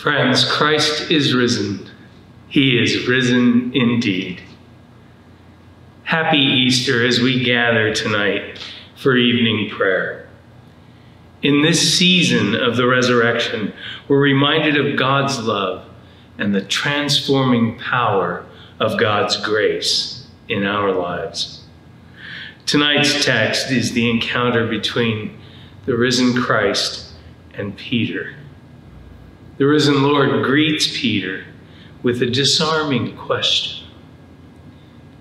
Friends, Christ is risen. He is risen indeed. Happy Easter as we gather tonight for evening prayer. In this season of the resurrection, we're reminded of God's love and the transforming power of God's grace in our lives. Tonight's text is the encounter between the risen Christ and Peter. The risen Lord greets Peter with a disarming question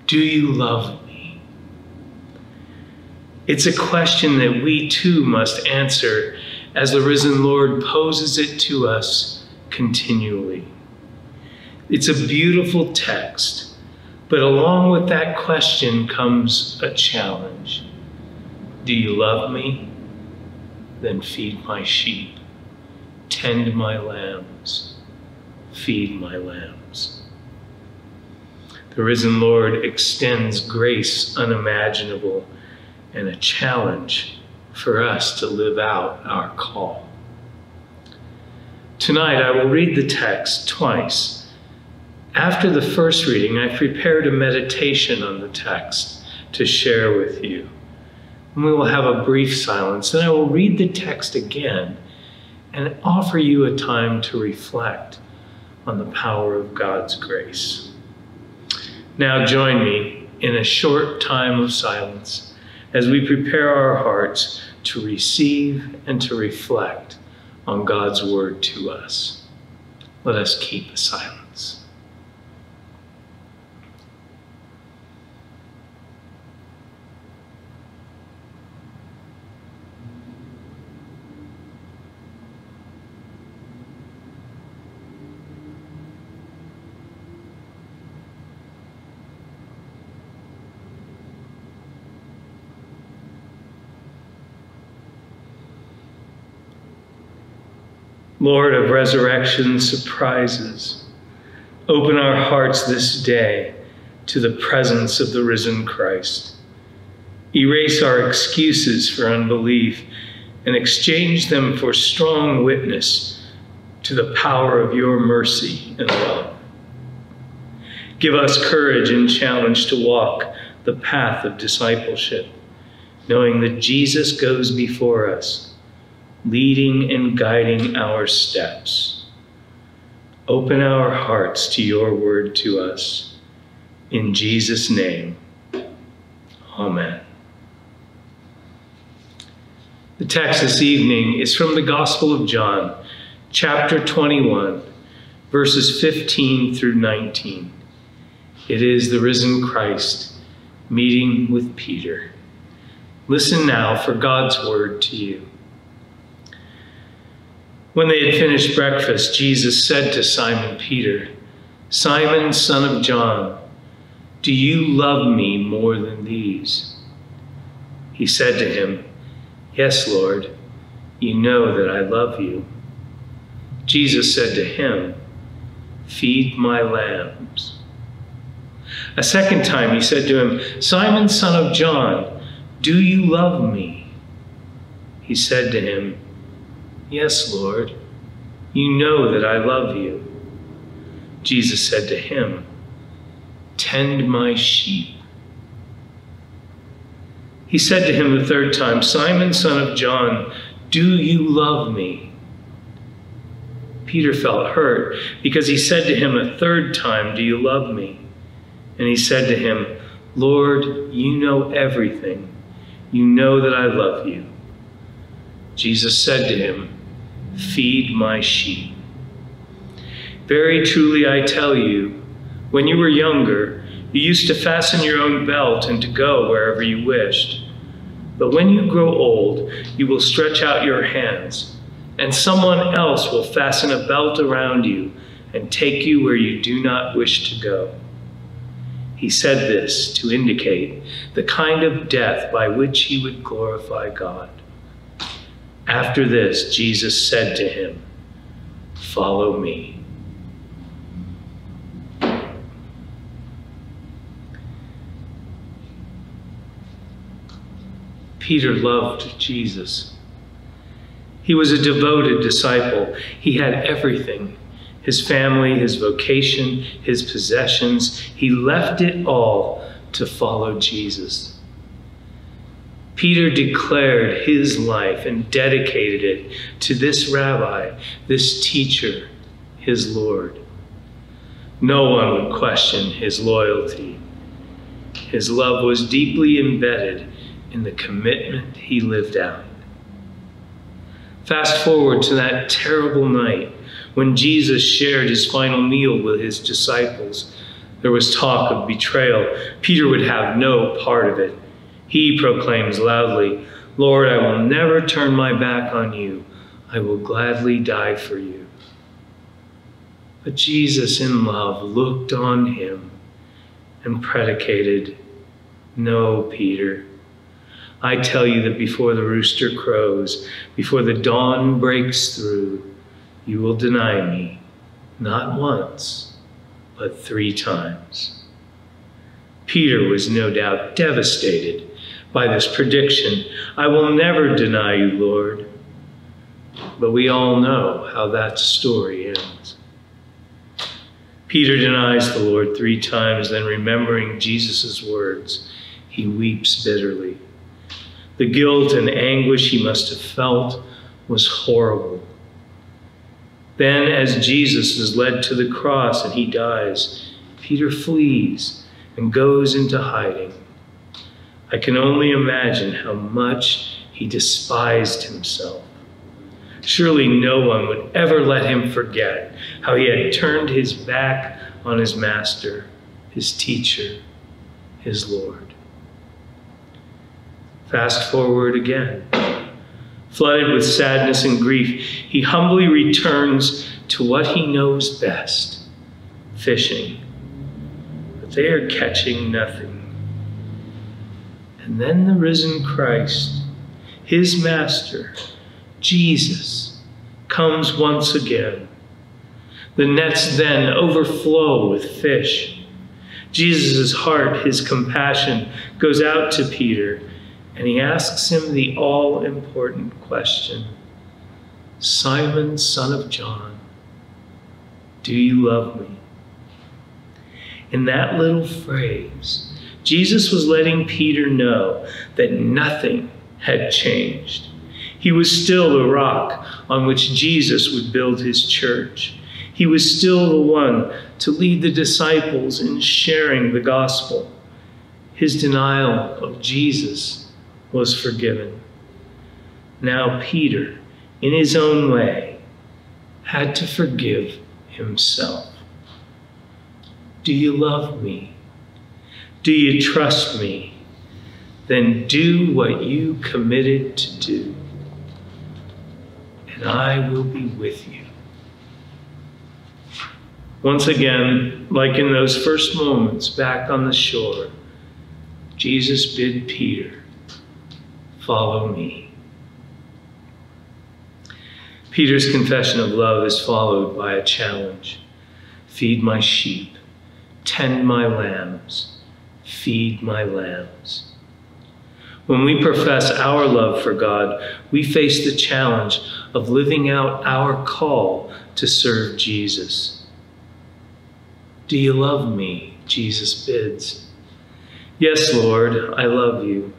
Do you love me? It's a question that we too must answer as the risen Lord poses it to us continually. It's a beautiful text, but along with that question comes a challenge Do you love me? Then feed my sheep tend my lambs, feed my lambs. The risen Lord extends grace unimaginable and a challenge for us to live out our call. Tonight I will read the text twice. After the first reading, I prepared a meditation on the text to share with you. And we will have a brief silence. Then I will read the text again and offer you a time to reflect on the power of God's grace. Now, join me in a short time of silence as we prepare our hearts to receive and to reflect on God's word to us. Let us keep silent. Lord of resurrection surprises, open our hearts this day to the presence of the risen Christ. Erase our excuses for unbelief and exchange them for strong witness to the power of your mercy and love. Give us courage and challenge to walk the path of discipleship, knowing that Jesus goes before us leading and guiding our steps. Open our hearts to your word to us. In Jesus' name, amen. The text this evening is from the Gospel of John, chapter 21, verses 15 through 19. It is the risen Christ meeting with Peter. Listen now for God's word to you. When they had finished breakfast, Jesus said to Simon Peter, Simon, son of John, do you love me more than these? He said to him, Yes, Lord, you know that I love you. Jesus said to him, Feed my lambs. A second time he said to him, Simon, son of John, do you love me? He said to him, Yes, Lord, you know that I love you. Jesus said to him, Tend my sheep. He said to him the third time, Simon, son of John, do you love me? Peter felt hurt because he said to him a third time, Do you love me? And he said to him, Lord, you know everything. You know that I love you. Jesus said to him, Feed my sheep. Very truly I tell you, when you were younger, you used to fasten your own belt and to go wherever you wished. But when you grow old, you will stretch out your hands, and someone else will fasten a belt around you and take you where you do not wish to go. He said this to indicate the kind of death by which he would glorify God. After this, Jesus said to him, Follow me. Peter loved Jesus. He was a devoted disciple. He had everything. his family, his vocation, his possessions. He left it all to follow Jesus. Peter declared his life and dedicated it to this rabbi, this teacher, his Lord. No one would question his loyalty. His love was deeply embedded in the commitment he lived out. Fast forward to that terrible night when Jesus shared his final meal with his disciples. There was talk of betrayal. Peter would have no part of it. He proclaims loudly, Lord, I will never turn my back on you. I will gladly die for you. But Jesus, in love, looked on him and predicated, No, Peter. I tell you that before the rooster crows, before the dawn breaks through, you will deny me, not once, but three times. Peter was no doubt devastated by this prediction. I will never deny you, Lord. But we all know how that story ends. Peter denies the Lord three times, then remembering Jesus' words, he weeps bitterly. The guilt and anguish he must have felt was horrible. Then, as Jesus is led to the cross and he dies, Peter flees and goes into hiding. I can only imagine how much he despised himself. Surely no one would ever let him forget how he had turned his back on his master, his teacher, his Lord. Fast forward again. Flooded with sadness and grief, he humbly returns to what he knows best fishing. But they are catching nothing. And then the risen Christ, his master, Jesus, comes once again. The nets then overflow with fish. Jesus' heart, his compassion, goes out to Peter and he asks him the all important question Simon, son of John, do you love me? In that little phrase, Jesus was letting Peter know that nothing had changed. He was still the rock on which Jesus would build his church. He was still the one to lead the disciples in sharing the gospel. His denial of Jesus was forgiven. Now, Peter, in his own way, had to forgive himself. Do you love me? Do you trust me? Then do what you committed to do, and I will be with you. Once again, like in those first moments back on the shore, Jesus bid Peter Follow me. Peter's confession of love is followed by a challenge Feed my sheep, tend my lambs, feed my lambs. When we profess our love for God, we face the challenge of living out our call to serve Jesus. Do you love me? Jesus bids. Yes, Lord, I love you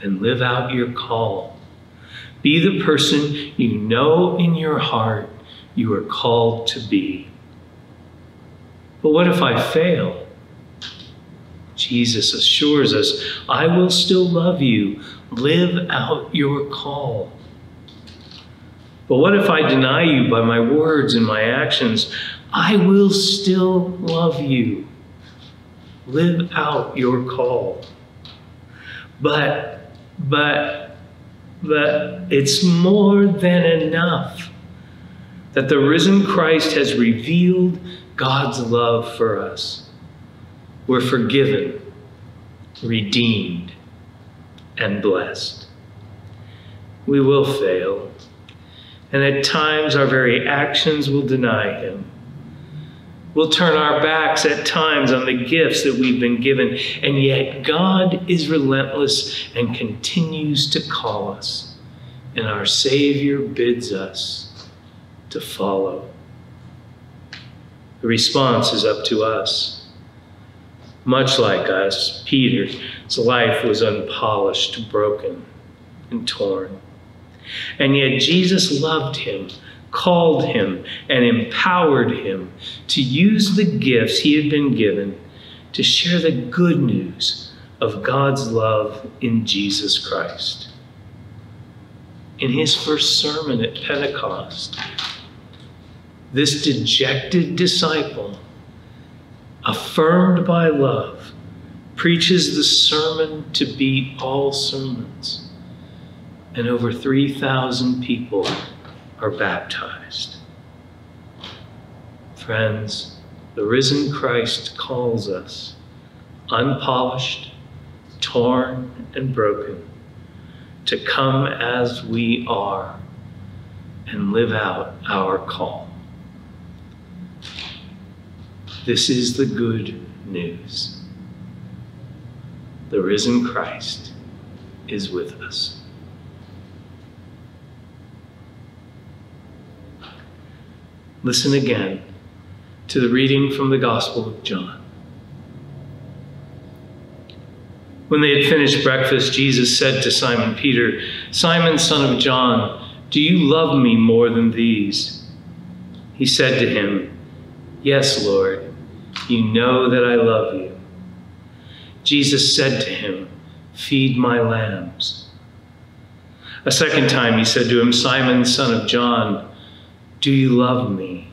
then live out your call. Be the person you know in your heart you are called to be. But what if I fail? Jesus assures us, I will still love you. Live out your call. But what if I deny you by my words and my actions? I will still love you. Live out your call. But but but it's more than enough that the risen Christ has revealed God's love for us. We're forgiven, redeemed, and blessed. We will fail, and at times our very actions will deny Him. We'll turn our backs at times on the gifts that we've been given, and yet God is relentless and continues to call us, and our Savior bids us to follow. The response is up to us. Much like us, Peter's life was unpolished, broken, and torn. And yet Jesus loved him, called him, and empowered him to use the gifts he had been given to share the good news of God's love in Jesus Christ. In his first sermon at Pentecost, this dejected disciple, affirmed by love, preaches the sermon to beat all sermons. And over 3,000 people are baptized. Friends, the risen Christ calls us, unpolished, torn, and broken, to come as we are and live out our call. This is the good news. The risen Christ is with us. Listen again to the reading from the Gospel of John. When they had finished breakfast, Jesus said to Simon Peter, Simon, son of John, do you love me more than these? He said to him, Yes, Lord, you know that I love you. Jesus said to him, Feed my lambs. A second time he said to him, Simon, son of John, do you love me?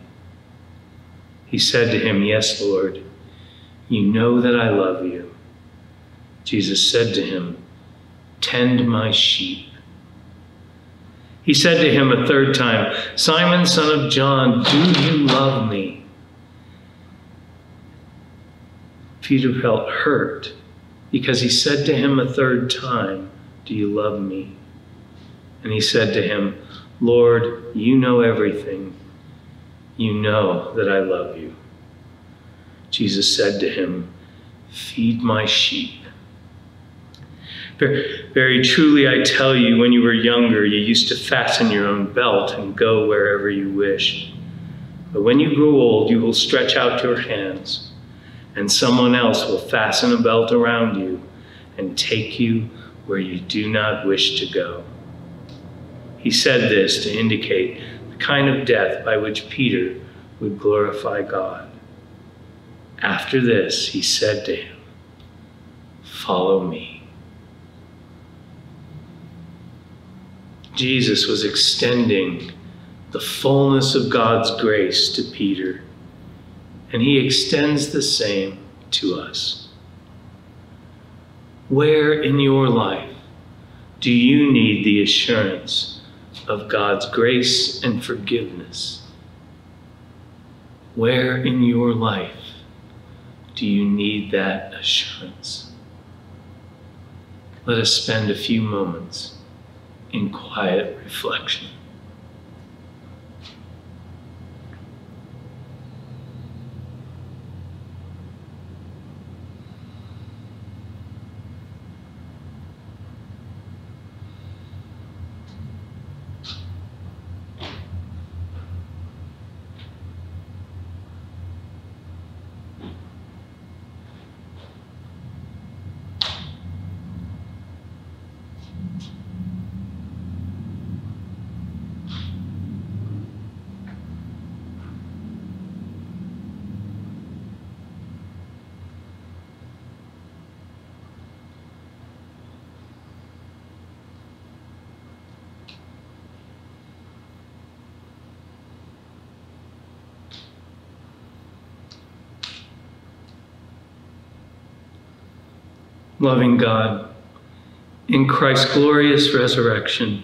He said to him, Yes, Lord, you know that I love you. Jesus said to him, Tend my sheep. He said to him a third time, Simon, son of John, do you love me? Peter felt hurt because he said to him a third time, Do you love me? And he said to him, Lord, you know everything. You know that I love you. Jesus said to him, Feed my sheep. Very truly, I tell you, when you were younger, you used to fasten your own belt and go wherever you wished. But when you grow old, you will stretch out your hands, and someone else will fasten a belt around you and take you where you do not wish to go. He said this to indicate the kind of death by which Peter would glorify God. After this, he said to him, Follow me. Jesus was extending the fullness of God's grace to Peter, and he extends the same to us. Where in your life do you need the assurance of God's grace and forgiveness? Where in your life do you need that assurance? Let us spend a few moments in quiet reflection. Loving God, in Christ's glorious resurrection,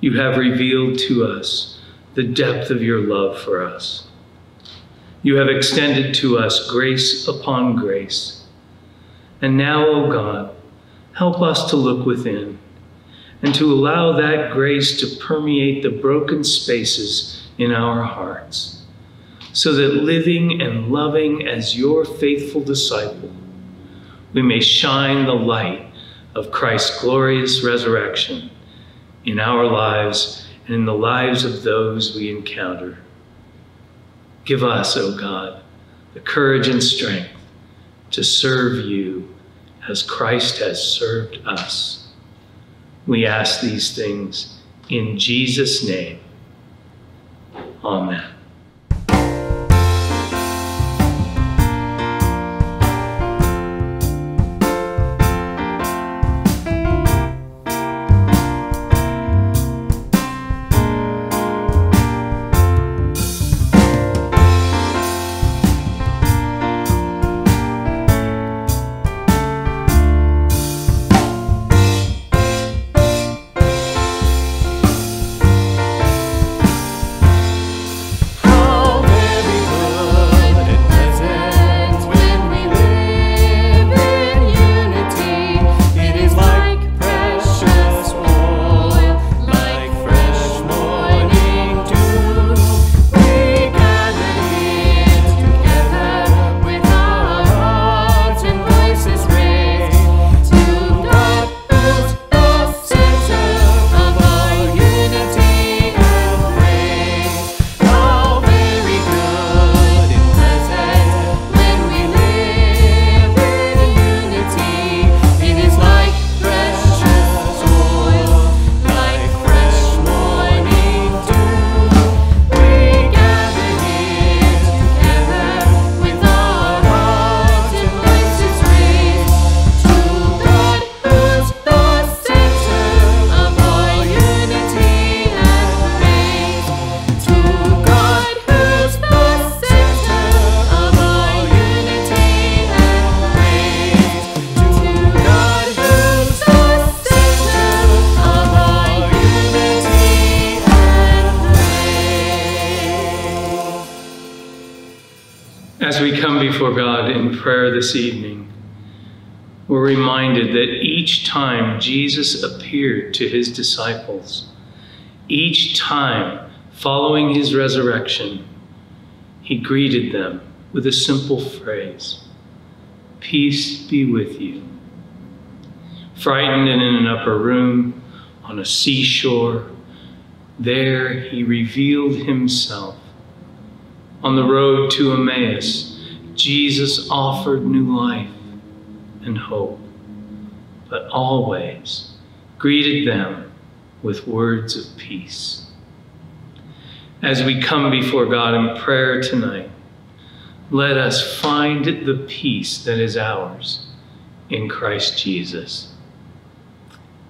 you have revealed to us the depth of your love for us. You have extended to us grace upon grace. And now, O oh God, help us to look within and to allow that grace to permeate the broken spaces in our hearts, so that living and loving as your faithful disciple, we may shine the light of Christ's glorious resurrection in our lives and in the lives of those we encounter. Give us, O God, the courage and strength to serve you as Christ has served us. We ask these things in Jesus' name. Amen. Prayer this evening, we're reminded that each time Jesus appeared to his disciples, each time following his resurrection, he greeted them with a simple phrase Peace be with you. Frightened and in an upper room, on a seashore, there he revealed himself on the road to Emmaus, Jesus offered new life and hope, but always greeted them with words of peace. As we come before God in prayer tonight, let us find the peace that is ours in Christ Jesus.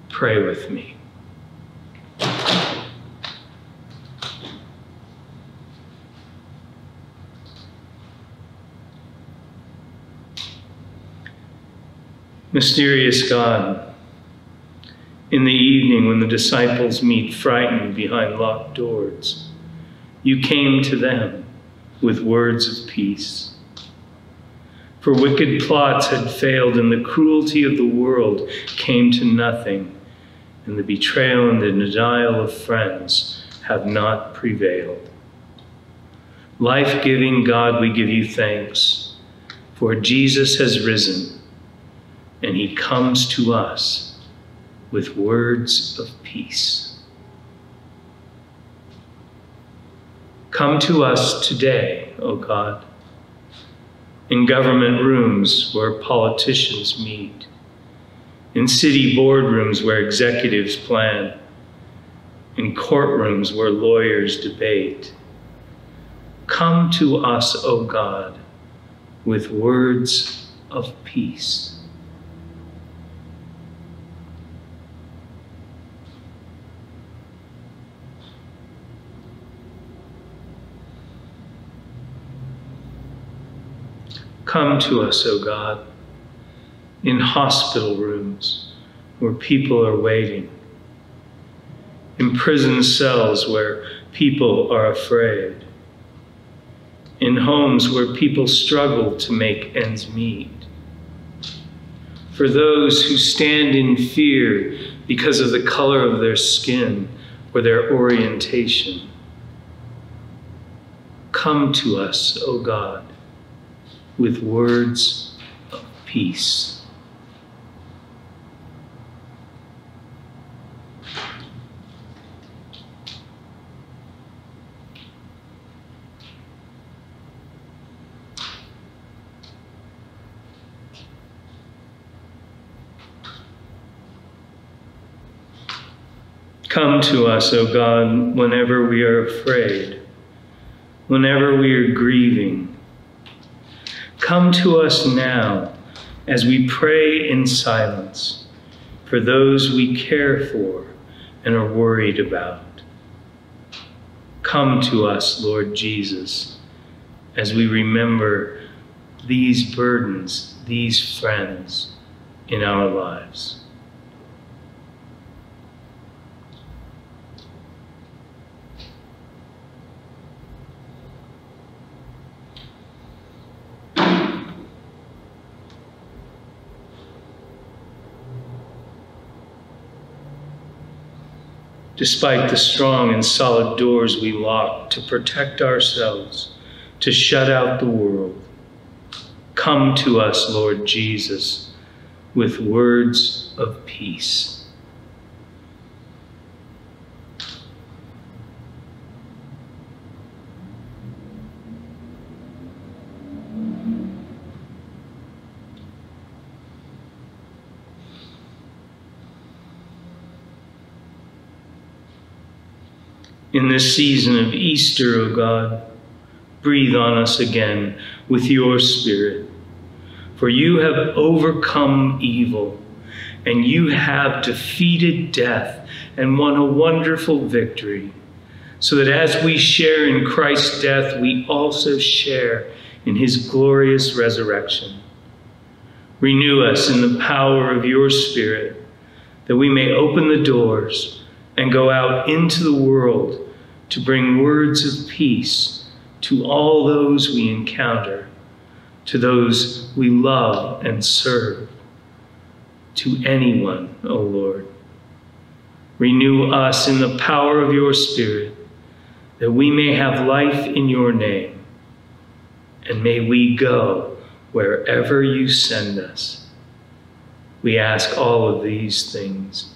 Pray with me. Mysterious God, in the evening when the disciples meet frightened behind locked doors, you came to them with words of peace. For wicked plots had failed, and the cruelty of the world came to nothing, and the betrayal and the denial of friends have not prevailed. Life giving God, we give you thanks, for Jesus has risen and he comes to us with words of peace. Come to us today, O God, in government rooms where politicians meet, in city boardrooms where executives plan, in courtrooms where lawyers debate. Come to us, O God, with words of peace. Come to us, O God, in hospital rooms where people are waiting, in prison cells where people are afraid, in homes where people struggle to make ends meet, for those who stand in fear because of the color of their skin or their orientation. Come to us, O God with words of peace. Come to us, O God, whenever we are afraid, whenever we are grieving, Come to us now as we pray in silence for those we care for and are worried about. Come to us, Lord Jesus, as we remember these burdens, these friends in our lives. Despite the strong and solid doors we lock to protect ourselves, to shut out the world. Come to us, Lord Jesus, with words of peace. In this season of Easter, O God. Breathe on us again with your Spirit. For you have overcome evil, and you have defeated death and won a wonderful victory, so that as we share in Christ's death, we also share in his glorious resurrection. Renew us in the power of your Spirit, that we may open the doors and go out into the world to bring words of peace to all those we encounter, to those we love and serve, to anyone, O Lord. Renew us in the power of your Spirit, that we may have life in your name, and may we go wherever you send us. We ask all of these things.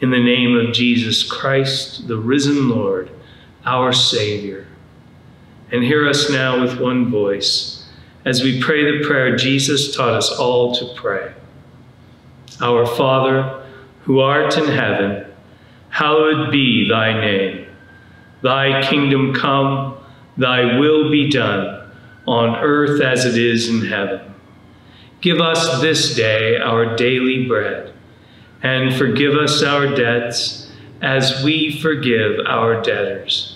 In the name of Jesus Christ, the risen Lord, our Savior. And hear us now with one voice as we pray the prayer Jesus taught us all to pray. Our Father, who art in heaven, hallowed be thy name. Thy kingdom come, thy will be done, on earth as it is in heaven. Give us this day our daily bread, and forgive us our debts as we forgive our debtors